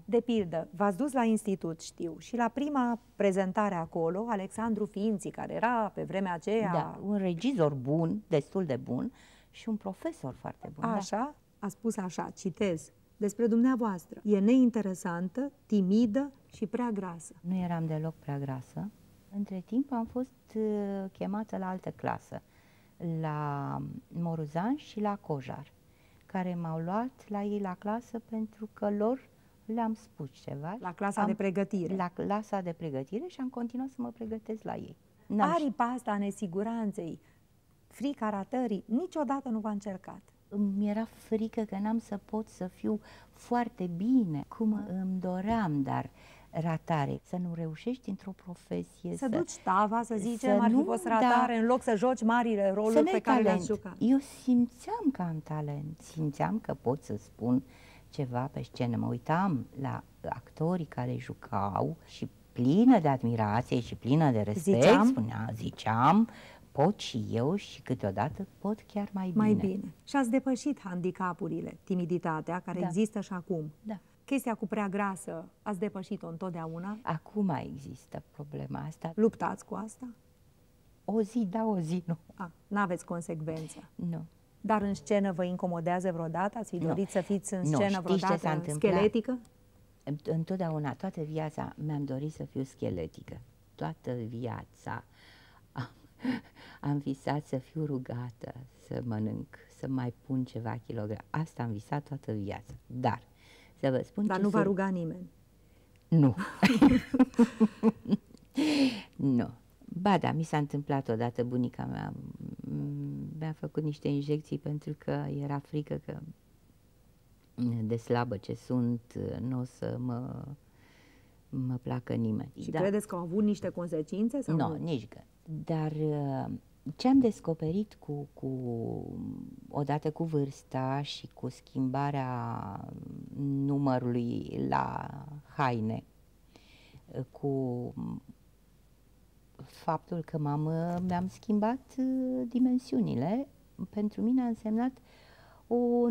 De pildă, v-ați dus la institut, știu, și la prima prezentare acolo, Alexandru Ființii, care era pe vremea aceea, Da, un regizor bun, destul de bun și un profesor foarte bun. da. așa, a spus așa, citez, despre dumneavoastră. E neinteresantă, timidă și prea grasă. Nu eram deloc prea grasă. Între timp am fost uh, chemată la altă clasă, la Moruzan și la Cojar, care m-au luat la ei la clasă pentru că lor le-am spus ceva. La clasa am, de pregătire. La clasa de pregătire și am continuat să mă pregătesc la ei. N-am ș- Aripa asta a nesiguranței, frica ratării, niciodată nu v-a încercat. mi era frică că n-am să pot să fiu foarte bine, cum îmi doream, dar ratare, să nu reușești într-o profesie, Să duci tava, să zicem, să ar fi nu, fost da. ratare, în loc să joci marile să roluri nu pe ai care le-ați talent. jucat. Eu simțeam că am talent, simțeam că pot să spun ceva pe scenă. Mă uitam la actorii care jucau și plină de admirație și plină de respect, Ziceam? spunea, ziceam, pot și eu și câteodată pot chiar mai bine. Mai bine. Și ați depășit handicapurile, timiditatea, care Da. există și acum. Da. Chestia cu prea grasă, ați depășit-o întotdeauna? Acum mai există problema asta. Luptați cu asta? O zi da, o zi nu. A, n-aveți consecvență. Nu. Dar în scenă vă incomodează vreodată? Ați fi Nu. dorit să fiți în Nu, scenă știți ce vreodată s-a întâmplat? scheletică? Întotdeauna, toată viața mi-am dorit să fiu scheletică. Toată viața am, am visat să fiu rugată, să mănânc, să mai pun ceva kilograme. Asta am visat toată viața. Dar, să vă spun Dar ce nu v-a se- rugat nimeni. Nu. nu. Ba da, mi s-a întâmplat odată bunica mea. Mi-a făcut niște injecții pentru că era frică că de slabă ce sunt, nu o să mă, mă placă nimeni. Și da. credeți că au avut niște consecințe? Sau no, nu, nici gând. Dar ce am descoperit cu, cu, odată cu vârsta și cu schimbarea numărului la haine, cu faptul că m-am, mi-am schimbat uh, dimensiunile, pentru mine a însemnat o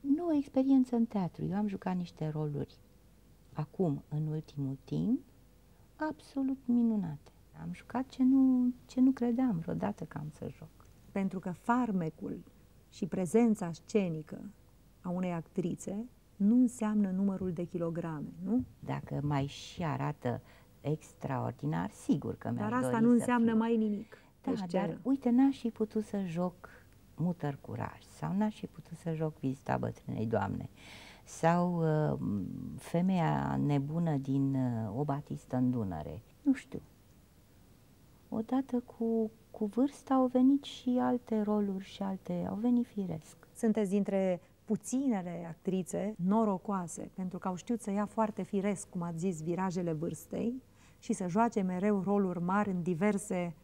nouă experiență în teatru. Eu am jucat niște roluri acum, în ultimul timp, absolut minunate. Am jucat ce nu, ce nu credeam vreodată că am să joc. Pentru că farmecul și prezența scenică a unei actrițe nu înseamnă numărul de kilograme, nu? Dacă mai și arată extraordinar, sigur că mi-ar Dar asta dori nu să înseamnă fiu. mai nimic. Da, pe dar scenă. uite, n-aș fi putut să joc Mutăr Curaj sau n-aș fi putut să joc Vizita Bătrânei Doamne sau uh, femeia nebună din uh, O Batistă în Dunăre. Nu știu. Odată cu, cu vârsta au venit și alte roluri și alte... au venit firesc. Sunteți dintre puținele actrițe norocoase, pentru că au știut să ia foarte firesc, cum ați zis, virajele vârstei și să joace mereu roluri mari în diverse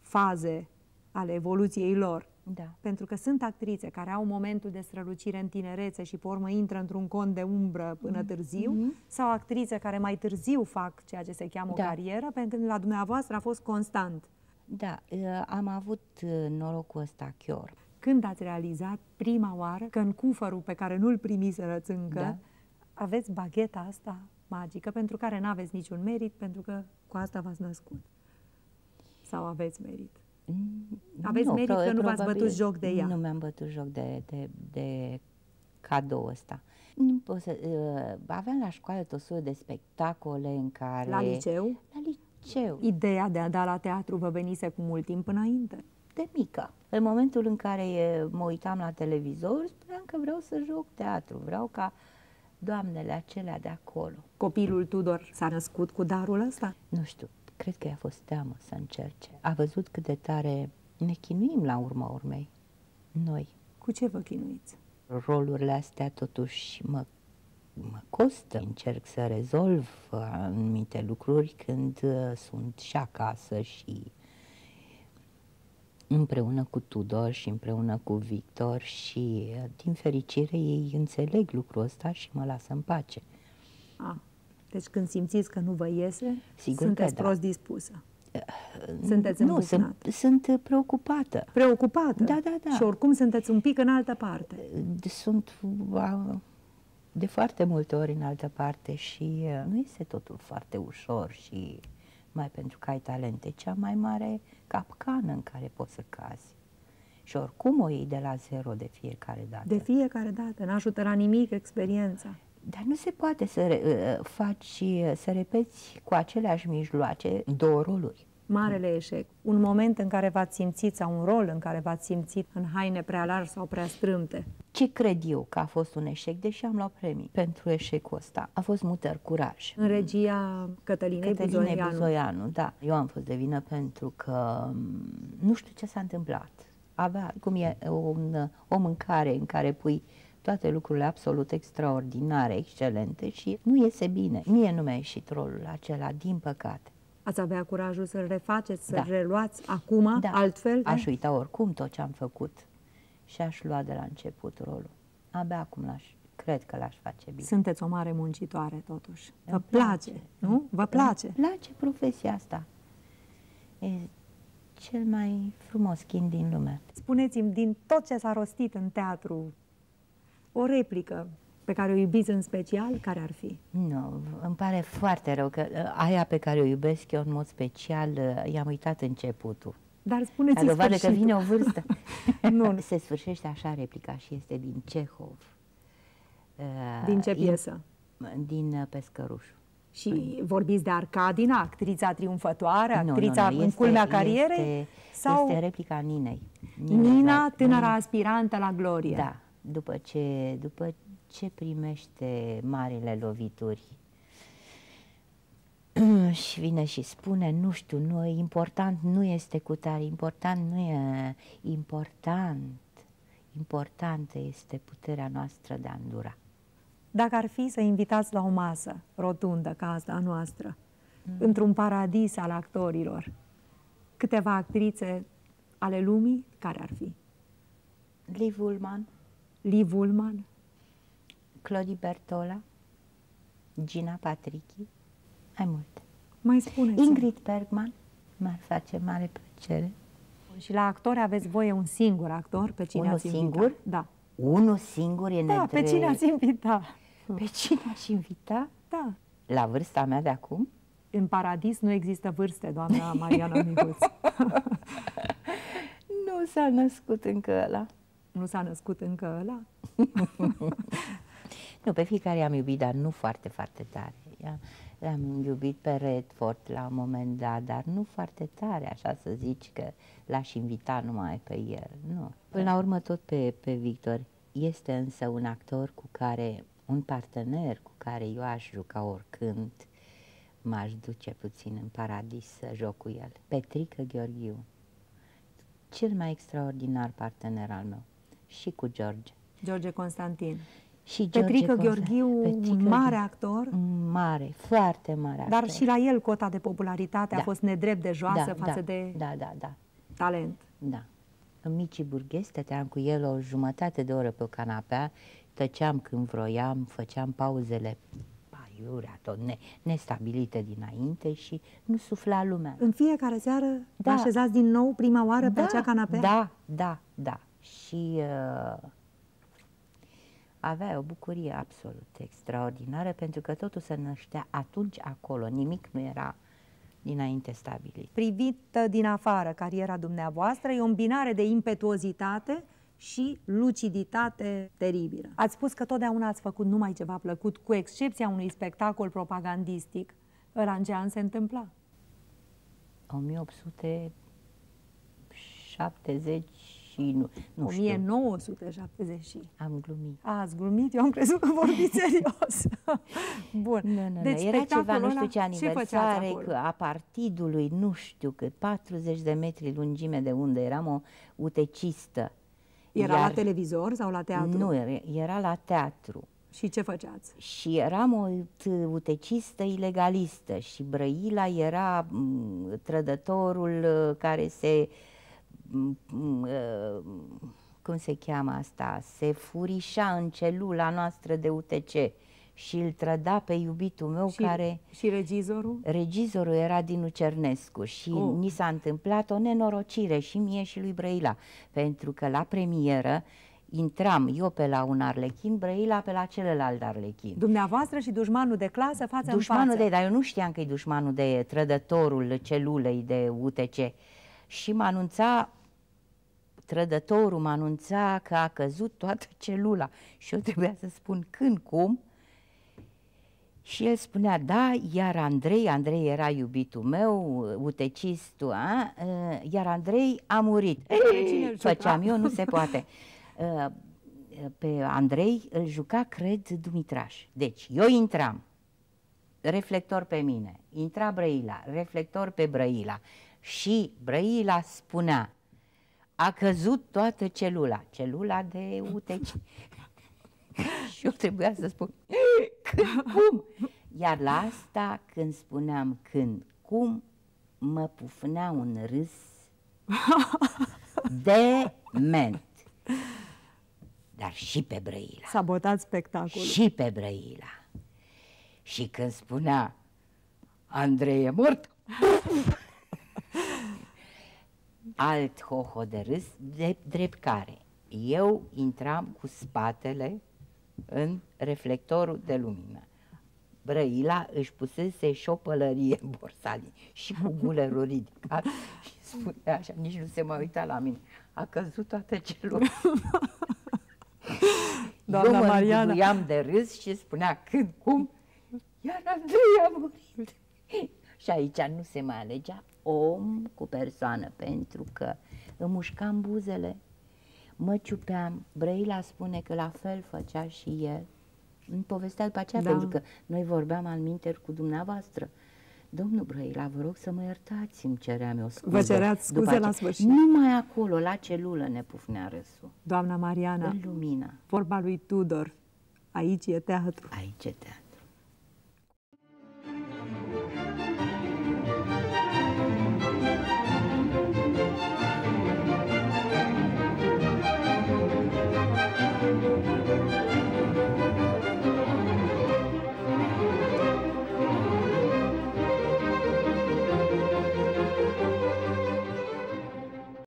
faze ale evoluției lor. Da. Pentru că sunt actrițe care au momentul de strălucire în tinerețe și pe urmă intră într-un cont de umbră până târziu, Mhm. sau actrițe care mai târziu fac ceea ce se cheamă Da. o carieră, pentru că la dumneavoastră a fost constant. Da, uh, am avut uh, norocul ăsta chior. Când ați realizat prima oară că în cufărul pe care nu-l primiserăți încă, Da. aveți bagheta asta magică pentru care nu aveți niciun merit, pentru că cu asta v-ați născut? Sau aveți merit? Mm, Aveți merit pro- că nu v-ați bătut joc de ea. Nu mi-am bătut joc de, de, de cadou ăsta. Nu pot să, uh, aveam la școală tot soiul de spectacole în care... La liceu? La liceu. Ideea de a da la teatru vă venise cu mult timp înainte. De mică. În momentul în care e, mă uitam la televizor, spuneam că vreau să joc teatru. Vreau ca doamnele acelea de acolo. Copilul Tudor s-a născut cu darul ăsta? Nu știu, cred că i-a fost teamă să încerce. A văzut cât de tare ne chinuim la urma urmei. Noi. Cu ce vă chinuiți? rolurile astea totuși mă, mă costă. Încerc să rezolv anumite lucruri când uh, sunt și acasă și împreună cu Tudor și împreună cu Victor și uh, din fericire ei înțeleg lucrul ăsta și mă lasă în pace. A, deci când simțiți că nu vă iese, Sigur sunteți că da. prost dispusă. Sunteți Nu, sunt, îmbucnată. sunt preocupată. Preocupată. Da, da, da. Și oricum sunteți un pic în altă parte. Sunt a, de foarte multe ori în altă parte și uh, nu este totul foarte ușor și mai pentru că ai talente, cea mai mare capcană în care poți să cazi. Și oricum o iei de la zero de fiecare dată. De fiecare dată. N-ajută la nimic experiența. Dar nu se poate să re, uh, faci, uh, să repeți cu aceleași mijloace două roluri. Marele eșec. Un moment în care v-ați simțit sau un rol în care v-ați simțit în haine prea largi sau prea strâmte. Ce cred eu că a fost un eșec, deși am luat premii pentru eșecul ăsta, a fost Mutăr Curaj. În regia Cătălinei, Cătăline Buzoianu. Buzoianu, da. Eu am fost de vină pentru că m, nu știu ce s-a întâmplat. Avea, cum e un, o mâncare în care pui toate lucrurile absolut extraordinare, excelente și nu iese bine. Mie nu mi-a ieșit rolul acela, din păcate. Ați avea curajul să-l refaceți, să-l Da. reluați acum, Da. altfel? Aș uita oricum tot ce am făcut și aș lua de la început rolul. Abia acum l-aș, cred că l-aș face bine. Sunteți o mare muncitoare, totuși. Vă Îmi place, place. nu? Vă place. Îmi place profesia asta. E cel mai frumos chin din lume. Spuneți-mi, din tot ce s-a rostit în teatru, o replică pe care o iubiți în special, care ar fi? Nu, îmi pare foarte rău că uh, aia pe care o iubesc eu în mod special, uh, i-am uitat începutul. Dar spuneți Ca dovadă că sfârșitul. vine o vârstă. Nu. Se sfârșește așa replica și este din Cehov. Uh, Din ce e- piesă? Din uh, Pescărușul. Și vorbiți de Arcadina, actrița triumfătoare, Nu, actrița nu, nu, în este- culmea carierei? Este, sau este replica Ninei. Nina, Zai- tânăra aspirantă la glorie? Da, după ce, după ce primește marile lovituri și vine și spune, nu știu, nu, important nu este cu tare, important nu e important, importantă este puterea noastră de a îndura. Dacă ar fi să invitați la o masă rotundă ca asta a noastră, mm. într-un paradis al actorilor, câteva actrițe ale lumii, care ar fi? Liv Ullman. Liv Ullman. Clodi Bertola. Gina Patrici. Mai multe. Mai spuneți Ingrid Bergman. Mi-ar face mare plăcere. Și la actori aveți voie un singur actor? Pe cine Unul ați singur? Invita? Da. Unul singur e Da, nedrept. pe cine ați invita? Pe cine aș invita? Da. La vârsta mea de acum? În paradis nu există vârste, doamna Mariana Mihuț. Nu s-a născut încă ăla. nu s-a născut încă ăla? Nu, pe fiecare am iubit, dar nu foarte, foarte tare. Ia- L-am iubit pe Redford la un moment dat, dar nu foarte tare, așa să zici că l-aș invita numai pe el. Nu. Până la urmă tot pe, pe Victor. Este însă un actor cu care, un partener cu care eu aș juca oricând, m-aș duce puțin în paradis să joc cu el. Petrică Gheorghiu, cel mai extraordinar partener al meu. Și cu George. George Constantin. Și George Petrică Conza- Gheorghiu, Petrică un mare Gheorghiu. actor, Mare, foarte mare dar actor. și la el cota de popularitate a Da. fost nedrept de joasă da, față da, de Da, da, da, talent. da. În micii burghezi stăteam cu el o jumătate de oră pe o canapea, tăceam când vroiam, făceam pauzele aiurea, tot ne, nestabilite dinainte și nu sufla lumea. În fiecare seară da. Da. așezați din nou prima oară pe acea canapea? Da, da, da. Și uh, avea o bucurie absolut extraordinară pentru că totul se năștea atunci acolo, nimic nu era dinainte stabilit. Privită din afară cariera dumneavoastră, e o îmbinare de impetuozitate și luciditate teribilă. Ați spus că totdeauna ați făcut numai ceva plăcut, cu excepția unui spectacol propagandistic. Ăla în ce an se întâmpla? 1870 și nu, nu știu, 1970. și- am glumit. A, Ați glumit? Eu am crezut că vorbiți serios. Bun. Nu, nu, nu. Deci Era ceva, spectacolul nu știu ăla, ce făceați aniversare acolo? că a partidului, nu știu cât, 40 de metri lungime de unde eram o utecistă. Era la Iar- televizor sau la teatru? Nu, era, era la teatru. Și ce făceați? Și eram o t- utecistă ilegalistă și Brăila era m, trădătorul uh, care se, m, m, uh, cum se cheamă asta, se furișa în celula noastră de UTC și îl trăda pe iubitul meu și, care... și regizorul? Regizorul era Dinu Cernescu și Oh. oh. ni s-a întâmplat o nenorocire și mie și lui Brăila, pentru că la premieră intram eu pe la un arlechin, Brăila pe la celălalt arlechin. Dumneavoastră și dușmanul de clasă față Dușmanul în față. de, dar eu nu știam că e dușmanul de trădătorul celulei de UTC. Și mă anunța, trădătorul mă anunța că a căzut toată celula și eu trebuia să spun când, cum. Și el spunea, da, iar Andrei, Andrei era iubitul meu, utecistul, a? iar Andrei a murit. Pe cine îl juca? Făceam eu, nu se poate. Uh, Pe Andrei îl juca, cred, Dumitraș. Deci, eu intram, reflector pe mine, intra Brăila, reflector pe Brăila și Brăila spunea, a căzut toată celula, celula de UTC. și eu trebuia să spun, când, cum? Iar la asta, când spuneam când, cum, mă pufnea un râs dement. Dar și pe Brăila. Sabotați spectacolul. Și pe Brăila. Și când spunea Andrei e mort, alt hoho de râs, de drept care eu intram cu spatele în reflectorul de lumină. Brăila își pusese și o pălărie în borsalii și cu gulerul ridicat și spunea așa, nici nu se mai uita la mine. A căzut toată celula. Doamna Eu mă Mariana. zguduiam de râs și spunea când, cum, iar Andrei a murit. și aici nu se mai alegea om cu persoană, pentru că îmi mușcam buzele, mă ciupeam, Brăila spune că la fel făcea și el. Îmi povestea după aceea, Da. pentru că noi vorbeam al minter cu dumneavoastră. Domnul Brăila, vă rog să mă iertați, îmi ceream eu scuze. Vă cereați scuze După la ace- sfârșit. Numai acolo, la celulă, ne pufnea râsul. Doamna Mariana, În lumina. vorba lui Tudor, aici e teatru. Aici e teatru.